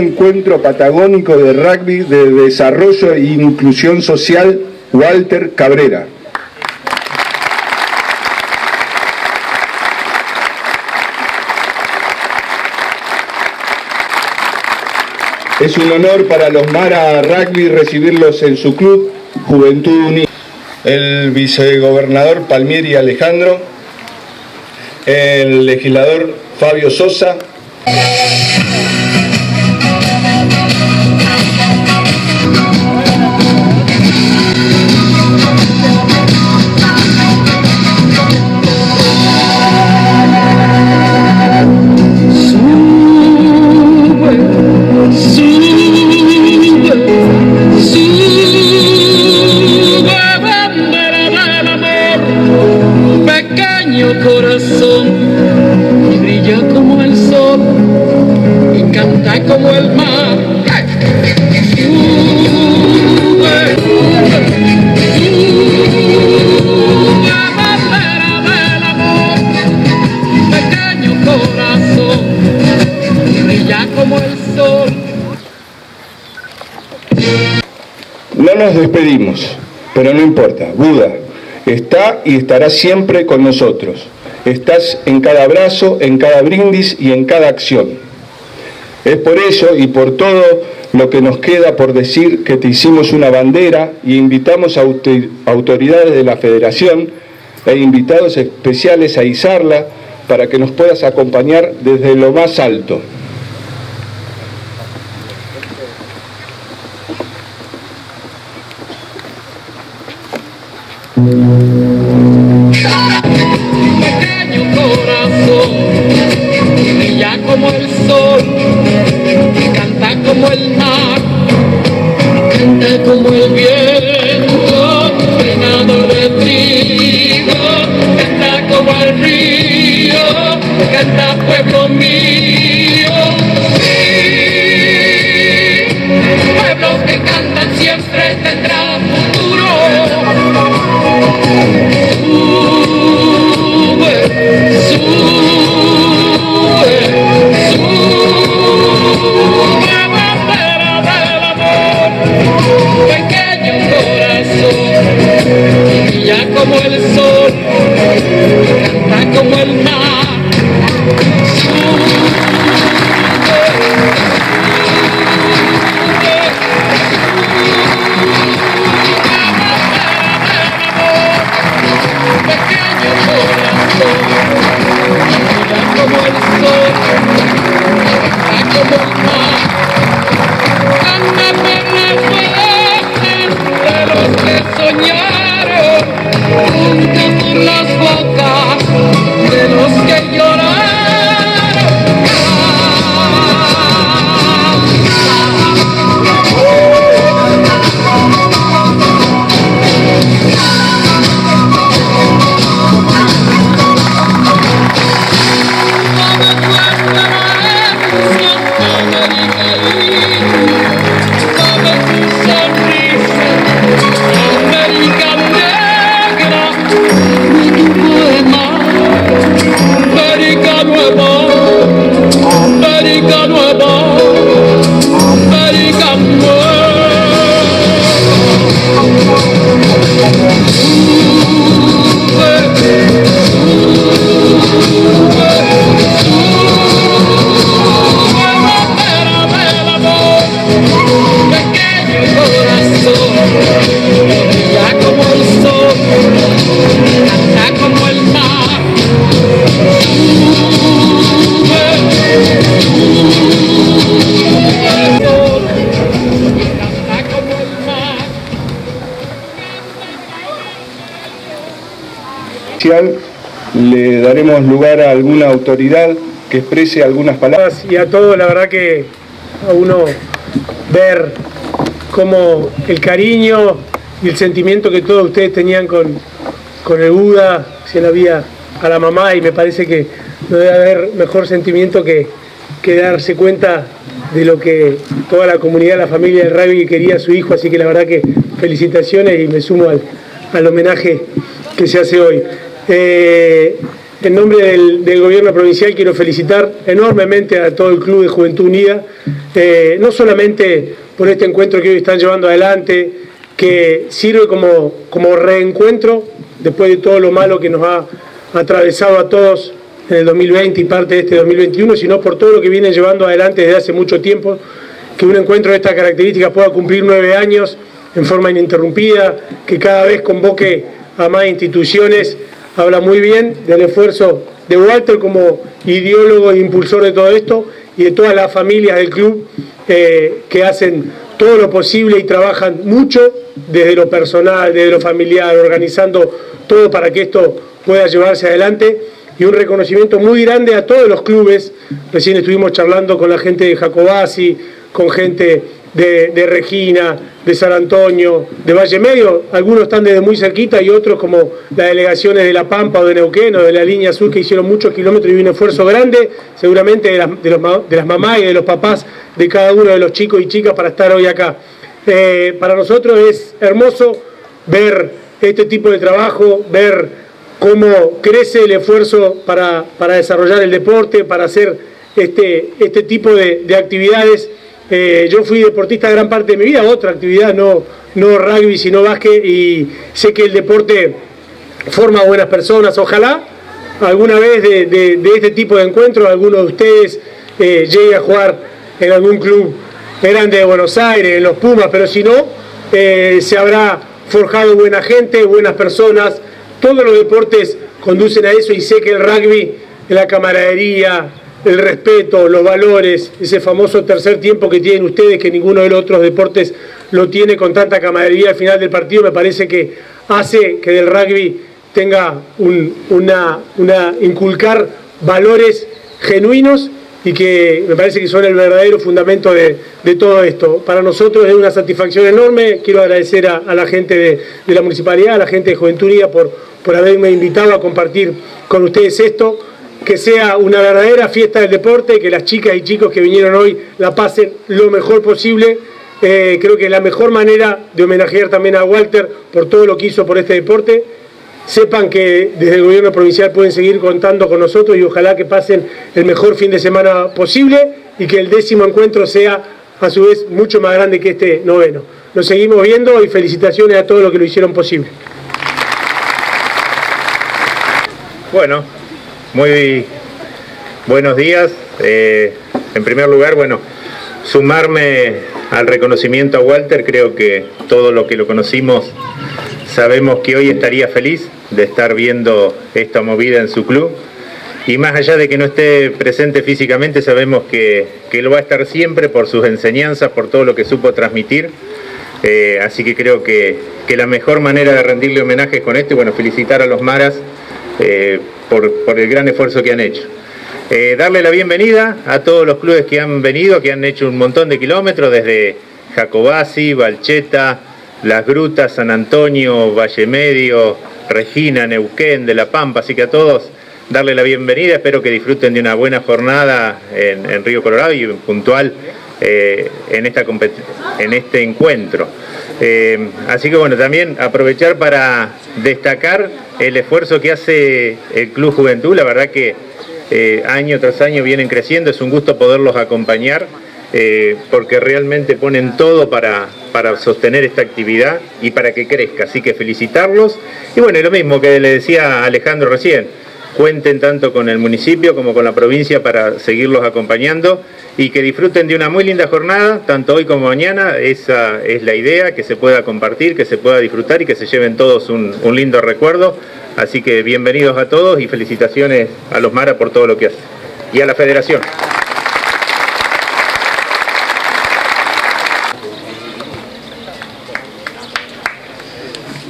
encuentro patagónico de rugby de desarrollo e inclusión social, Walter Cabrera. Es un honor para los Mara Rugby recibirlos en su club Juventud Unida. El vicegobernador Palmieri Alejandro, el legislador Fabio Sosa. Nos despedimos, pero no importa, Buda está y estará siempre con nosotros. Estás en cada abrazo, en cada brindis y en cada acción. Es por eso y por todo lo que nos queda por decir que te hicimos una bandera y invitamos a autoridades de la federación e invitados especiales a izarla para que nos puedas acompañar desde lo más alto. Pequeño corazón, brilla como el sol. Thank you. Le daremos lugar a alguna autoridad que exprese algunas palabras. Y a todos, la verdad que a uno ver cómo el cariño y el sentimiento que todos ustedes tenían con, con el Buda, se la vía a la mamá y me parece que no debe haber mejor sentimiento que, que darse cuenta de lo que toda la comunidad, la familia del rugby quería a su hijo, así que la verdad que felicitaciones y me sumo al, al homenaje que se hace hoy. Eh, en nombre del, gobierno provincial quiero felicitar enormemente a todo el Club de Juventud Unida, eh, no solamente por este encuentro que hoy están llevando adelante, que sirve como, como reencuentro después de todo lo malo que nos ha atravesado a todos en el 2020 y parte de este 2021, sino por todo lo que vienen llevando adelante desde hace mucho tiempo, que un encuentro de estas características pueda cumplir nueve años en forma ininterrumpida, que cada vez convoque a más instituciones habla muy bien del esfuerzo de Walter como ideólogo e impulsor de todo esto y de todas las familias del club eh, que hacen todo lo posible y trabajan mucho desde lo personal, desde lo familiar, organizando todo para que esto pueda llevarse adelante y un reconocimiento muy grande a todos los clubes. Recién estuvimos charlando con la gente de Jacobasi, con gente de, Regina, de San Antonio, de Valle Medio, algunos están desde muy cerquita y otros como las delegaciones de La Pampa o de Neuquén o de la línea sur que hicieron muchos kilómetros y un esfuerzo grande, seguramente de, las mamás y de los papás de cada uno de los chicos y chicas para estar hoy acá. Eh, para nosotros es hermoso ver este tipo de trabajo, ver cómo crece el esfuerzo para, desarrollar el deporte, para hacer este, este tipo de actividades eh, yo fui deportista gran parte de mi vida, otra actividad, no, no rugby, sino básquet, y sé que el deporte forma buenas personas. Ojalá alguna vez de, este tipo de encuentros alguno de ustedes eh, llegue a jugar en algún club grande de Buenos Aires, en los Pumas, pero si no, eh, se habrá forjado buena gente, buenas personas. Todos los deportes conducen a eso y sé que el rugby, la camaradería, el respeto, los valores, ese famoso tercer tiempo que tienen ustedes, que ninguno de los otros deportes lo tiene con tanta camaradería al final del partido, me parece que hace que del rugby tenga una, una inculcar valores genuinos y que me parece que son el verdadero fundamento de, todo esto. Para nosotros es una satisfacción enorme, quiero agradecer a, la gente de, la municipalidad, a la gente de Juventud por, por haberme invitado a compartir con ustedes esto que sea una verdadera fiesta del deporte, que las chicas y chicos que vinieron hoy la pasen lo mejor posible. Eh, creo que la mejor manera de homenajear también a Walter por todo lo que hizo por este deporte. Sepan que desde el gobierno provincial pueden seguir contando con nosotros y ojalá que pasen el mejor fin de semana posible y que el décimo encuentro sea a su vez mucho más grande que este noveno. Nos seguimos viendo y felicitaciones a todos los que lo hicieron posible. Bueno, muy buenos días. Eh, en primer lugar, bueno, sumarme al reconocimiento a Walter, creo que todo lo que lo conocimos sabemos que hoy estaría feliz de estar viendo esta movida en su club. Y más allá de que no esté presente físicamente, sabemos que, que lo va a estar siempre por sus enseñanzas, por todo lo que supo transmitir. Eh, así que creo que, que, la mejor manera de rendirle homenaje es con esto y bueno, felicitar a los Maras eh, por, el gran esfuerzo que han hecho. Eh, darle la bienvenida a todos los clubes que han venido, que han hecho un montón de kilómetros, desde Jacobasi, Valcheta, Las Grutas, San Antonio, Valle Medio, Regina, Neuquén, de La Pampa, así que a todos darle la bienvenida, espero que disfruten de una buena jornada en, Río Colorado y puntual eh, en, esta en este encuentro. Eh, así que bueno, también aprovechar para destacar el esfuerzo que hace el Club Juventud, la verdad que eh, año tras año vienen creciendo, es un gusto poderlos acompañar. Eh, porque realmente ponen todo para, para, sostener esta actividad y para que crezca. Así que felicitarlos. Y bueno, lo mismo que le decía Alejandro recién, cuenten tanto con el municipio como con la provincia para seguirlos acompañando y que disfruten de una muy linda jornada, tanto hoy como mañana. Esa es la idea, que se pueda compartir, que se pueda disfrutar y que se lleven todos un, lindo recuerdo. Así que bienvenidos a todos y felicitaciones a los Mara por todo lo que hacen. Y a la federación.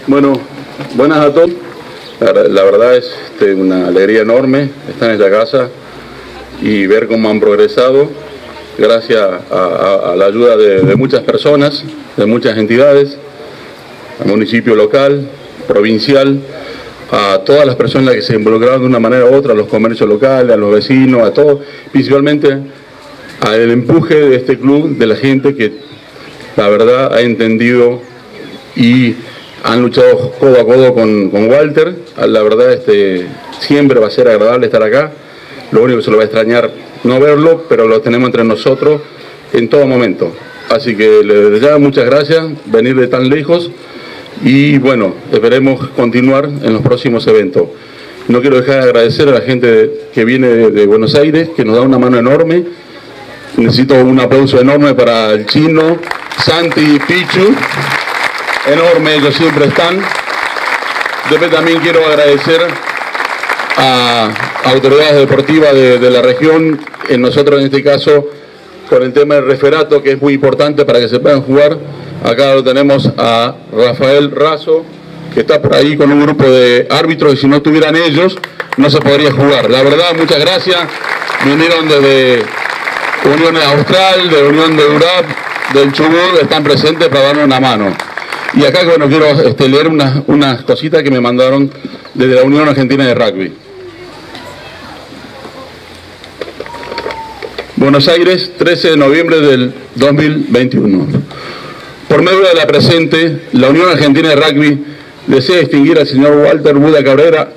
Bueno, buenas a todos. La, verdad es este, una alegría enorme estar en esta casa y ver cómo han progresado gracias a, la ayuda de, muchas personas, de muchas entidades, al municipio local, provincial, a todas las personas que se involucraron de una manera u otra, a los comercios locales, a los vecinos, a todos, principalmente al empuje de este club, de la gente que la verdad ha entendido y han luchado codo a codo con, Walter. La verdad, este, siempre va a ser agradable estar acá. Lo único que se lo va a extrañar no verlo, pero lo tenemos entre nosotros en todo momento. Así que les doy muchas gracias, venir de tan lejos y bueno, esperemos continuar en los próximos eventos. No quiero dejar de agradecer a la gente que viene de, Buenos Aires, que nos da una mano enorme. Necesito un aplauso enorme para el chino, Santi Pichu. Enorme, ellos siempre están. Después también quiero agradecer a autoridades deportivas de, la región, en nosotros en este caso con el tema del referato, que es muy importante para que se puedan jugar. Acá lo tenemos a Rafael Razo, que está por ahí con un grupo de árbitros y si no tuvieran ellos, no se podría jugar. La verdad, muchas gracias. Vinieron desde Unión Austral, de Unión de Urab, del Chubut, están presentes para darnos una mano. Y acá, bueno, quiero este, leer unas, unas cositas que me mandaron desde la Unión Argentina de Rugby. Buenos Aires, 13 de noviembre del 2021. Por medio de la presente, la Unión Argentina de Rugby desea distinguir al señor Walter Buda Cabrera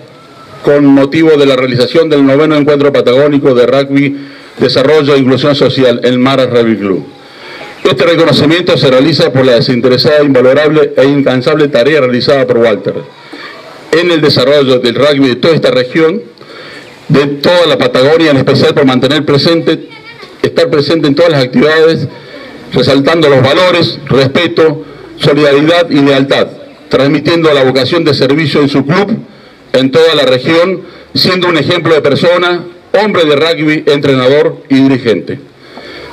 con motivo de la realización del noveno encuentro patagónico de rugby, desarrollo e inclusión social en Maras Rugby Club. Este reconocimiento se realiza por la desinteresada, invalorable e incansable tarea realizada por Walter en el desarrollo del rugby de toda esta región, de toda la Patagonia, en especial por mantener presente estar presente en todas las actividades, resaltando los valores, respeto, solidaridad y lealtad, transmitiendo la vocación de servicio en su club, en toda la región, siendo un ejemplo de persona, hombre de rugby, entrenador y dirigente.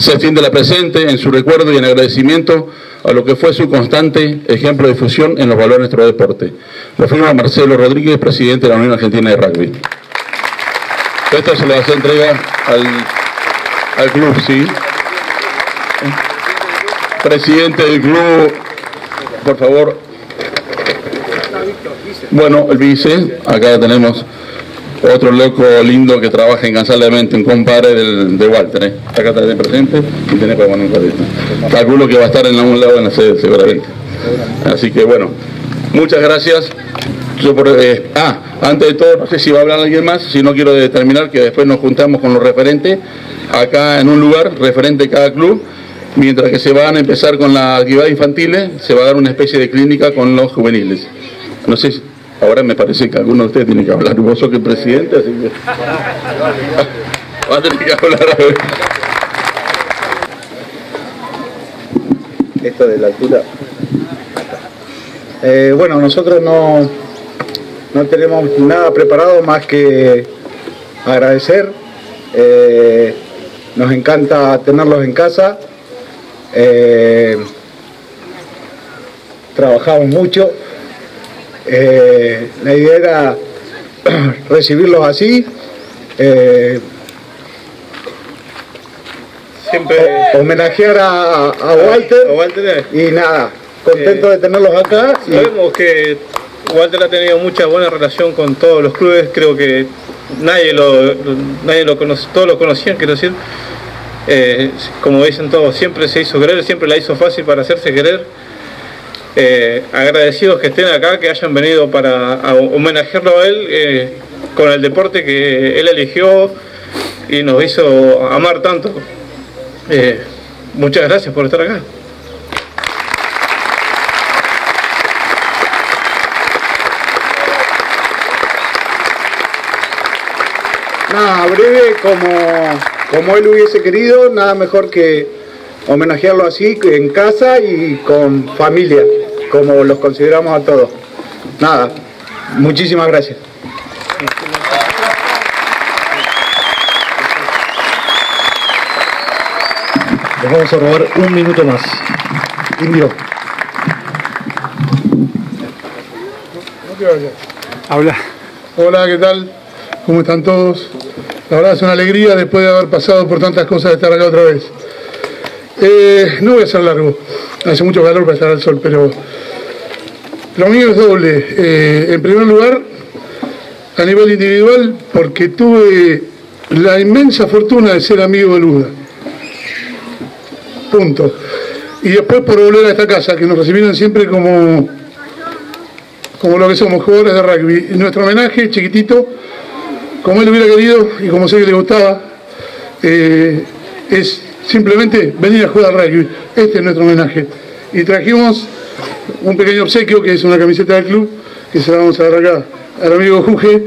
Se extiende la presente en su recuerdo y en agradecimiento a lo que fue su constante ejemplo de difusión en los valores de nuestro deporte. Lo firma Marcelo Rodríguez, presidente de la Unión Argentina de Rugby. Esto se le hace entrega al al club, sí. Presidente del club, por favor. Bueno, el vice, acá tenemos otro loco lindo que trabaja incansablemente, un compadre del, de Walter, ¿eh? acá está presente y tiene para un Calculo que va a estar en algún lado en la sede, seguramente. Así que bueno, muchas gracias. Yo por, eh, ah, antes de todo, no sé si va a hablar alguien más, si no quiero determinar que después nos juntamos con los referentes acá en un lugar referente a cada club, mientras que se van a empezar con las actividades infantiles, se va a dar una especie de clínica con los juveniles. No sé, ahora me parece que alguno de ustedes tiene que hablar, vos sos que presidente, así que... va a tener que hablar a ver. Esto de la altura. Eh, bueno, nosotros no, no tenemos nada preparado más que agradecer. Eh, nos encanta tenerlos en casa. Eh, trabajamos mucho. Eh, la idea era recibirlos así. Eh, Siempre homenajear a, Walter, y nada, contento de tenerlos acá. Sabemos que Walter ha tenido mucha buena relación con todos los clubes, creo que nadie lo, nadie lo conoce, todos lo conocían, quiero decir. Eh, como dicen todos, siempre se hizo querer, siempre la hizo fácil para hacerse querer. Eh, agradecidos que estén acá, que hayan venido para homenajearlo a él eh, con el deporte que él eligió y nos hizo amar tanto. muchas gracias por estar acá. Nada, breve como, como él hubiese querido, nada mejor que homenajearlo así en casa y con familia, como los consideramos a todos. Nada, muchísimas gracias. Les vamos a robar un minuto más. Indio. Habla. Hola, ¿qué tal? ¿Cómo están todos? La verdad es una alegría después de haber pasado por tantas cosas de estar acá otra vez. Eh, no voy a ser largo, hace mucho calor para estar al sol, pero lo mío es doble. Eh, en primer lugar, a nivel individual, porque tuve la inmensa fortuna de ser amigo de Luda. Punto. Y después por volver a esta casa, que nos recibieron siempre como, como lo que somos, jugadores de rugby. nuestro homenaje chiquitito como él hubiera querido y como sé que le gustaba, eh, es simplemente venir a jugar al rugby. Este es nuestro homenaje. Y trajimos un pequeño obsequio que es una camiseta del club, que se la vamos a dar acá al amigo Juge,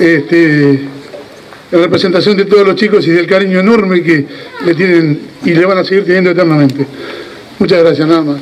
este, en representación de todos los chicos y del cariño enorme que le tienen y le van a seguir teniendo eternamente. Muchas gracias, nada más.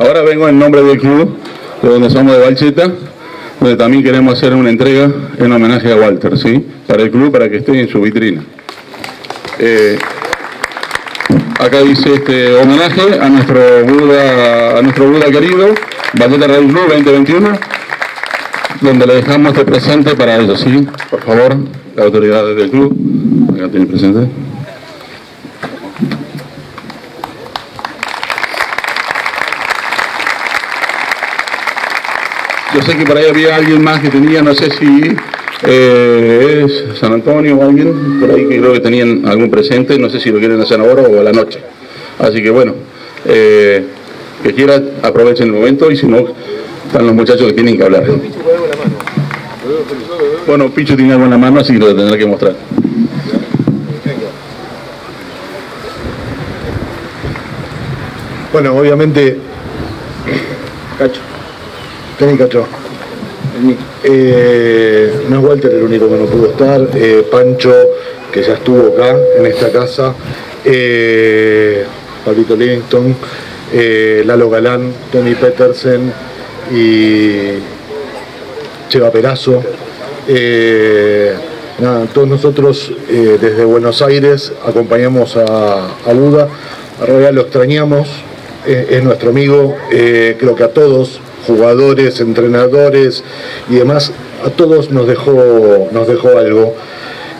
Ahora vengo en nombre del club, de donde somos de Valcheta, donde también queremos hacer una entrega en homenaje a Walter, ¿sí? Para el club, para que esté en su vitrina. Eh, acá dice este homenaje a nuestro Buda, a nuestro Buda querido, Valcheta Radio Club 2021, donde le dejamos este presente para ellos, ¿sí? Por favor, las autoridades del club, acá tienen presente. Yo sé que por ahí había alguien más que tenía, no sé si eh, es San Antonio o alguien por ahí que creo que tenían algún presente, no sé si lo quieren hacer ahora o a la noche. Así que bueno, eh, que quiera aprovechen el momento y si no, están los muchachos que tienen que hablar. Bueno, Picho tiene algo en la mano, así que lo tendrá que mostrar. Bueno, obviamente, Cacho, Tení Cacho. Eh, no es Walter el único que no pudo estar, eh, Pancho, que ya estuvo acá en esta casa, eh, Pablito eh, Lalo Galán, Tony Petersen y Cheva Perazo. Eh, todos nosotros desde Buenos Aires acompañamos a, a Buda, a Royal lo extrañamos, es nuestro amigo, creo que a todos, jugadores, entrenadores y demás, a todos nos dejó, nos dejó algo.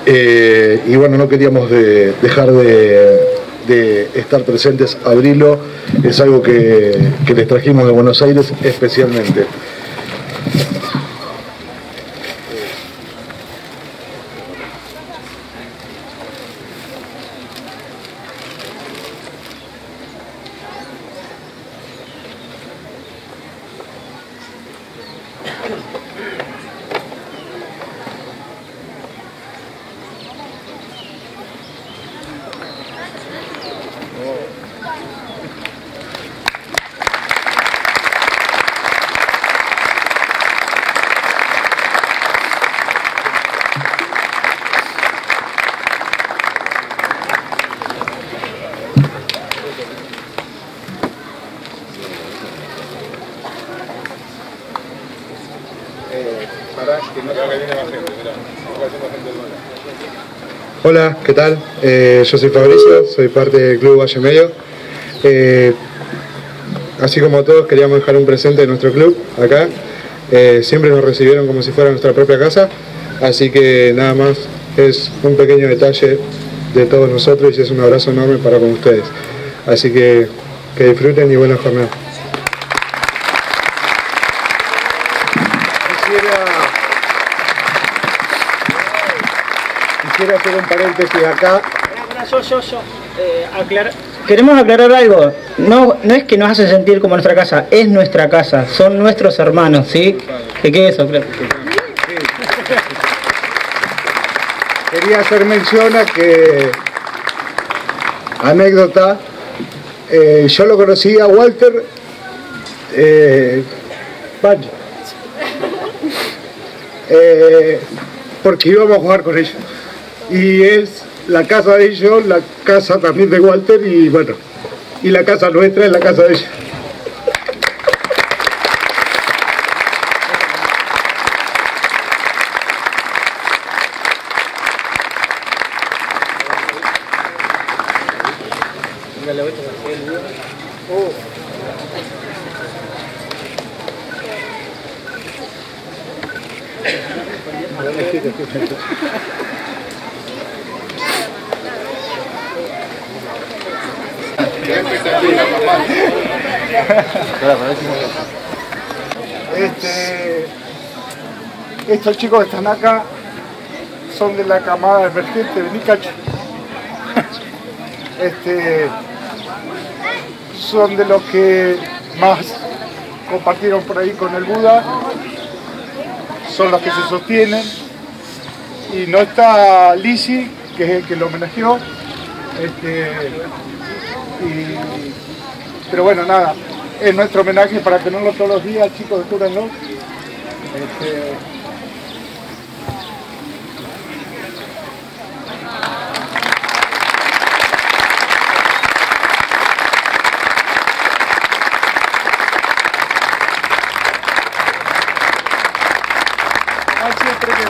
Eh, y bueno, no queríamos de- dejar de, de estar presentes, abrirlo, es algo que, que les trajimos de Buenos Aires especialmente. Hola, ¿qué tal? Eh, yo soy Fabricio, soy parte del Club Valle Medio. Eh, así como todos, queríamos dejar un presente de nuestro club acá. Eh, siempre nos recibieron como si fuera nuestra propia casa, así que nada más es un pequeño detalle de todos nosotros y es un abrazo enorme para con ustedes. Así que que disfruten y buena jornada. Quisiera hacer un paréntesis acá. Yo, yo, yo. eh, Queremos aclarar algo. No, no es que nos hace sentir como nuestra casa, es nuestra casa, son nuestros hermanos, ¿sí? Que quede eso, claro. Quería hacer mención a que, anécdota, eh, yo lo conocí a Walter eh, eh, porque íbamos a jugar con ellos. Y es la casa de ellos, la casa también de Walter y bueno, y la casa nuestra es la casa de ellos. Este, estos chicos que están acá son de la camada emergente de Nicacho. Este, son de los que más compartieron por ahí con el Buda, son los que se sostienen. Y no está Lisi, que es el que lo homenajeó. Este, y- pero bueno, nada, es nuestro homenaje para tenerlo todos los días, chicos, júrenlo. Este, como él siempre que-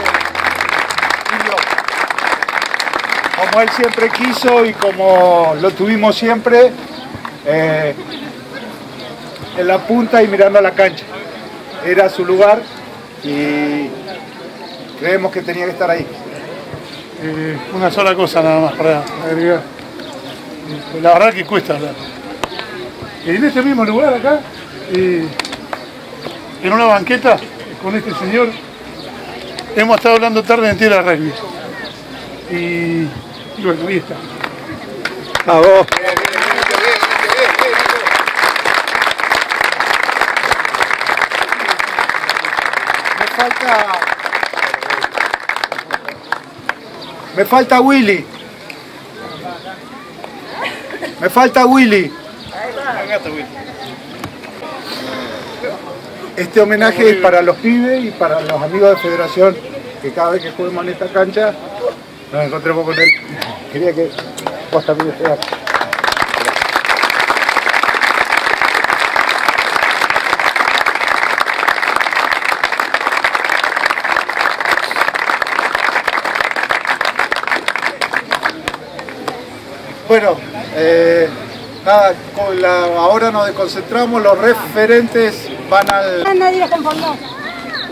Julio, siempre quiso y como lo tuvimos siempre, eh, en la punta y mirando a la cancha. Era su lugar y creemos que tenía que estar ahí. Eh, una sola cosa nada más para agregar. Eh, La verdad que cuesta hablar. En este mismo lugar acá, eh, en una banqueta con este señor, hemos estado hablando tarde en tierra rugby. A vos. Me falta. Me falta Willy. Me falta Willy. Este homenaje es para los pibes y para los amigos de Federación, que cada vez que juguemos en esta cancha nos encontremos con él. Quería que vos también estés acá. Bueno, eh, nada, con la- ahora nos desconcentramos, los referentes van al... Nadie la conformó.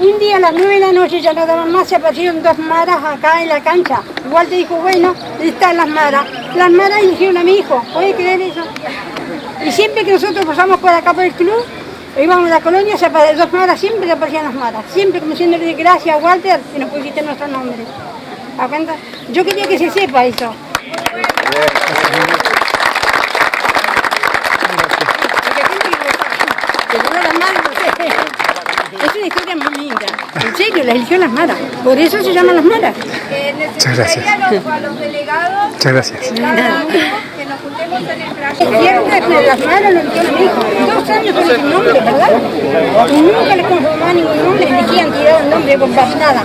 Un día a las 9 de la noche ya no daban más, se aparecieron dos maras acá en la cancha. Te dijo, bueno, están las maras. Las maras eligieron a mi hijo, ¿puede creer eso? Y siempre que nosotros pasamos por acá por el club, íbamos a la colonia, se dos maras, siempre aparecían las maras. Siempre como diciéndole gracias Walter que nos pusiste nuestro nombre. ¿A cuenta? Yo quería que se sepa eso. Es una historia muy linda. En serio, las eligió las maras. Por eso se llaman las maras. Muchas gracias. a los delegados Muchas gracias. que nos juntemos en el lo. Dos años con nombre, ¿verdad? Y nunca les ningún nombre, elegían un nombre con nada.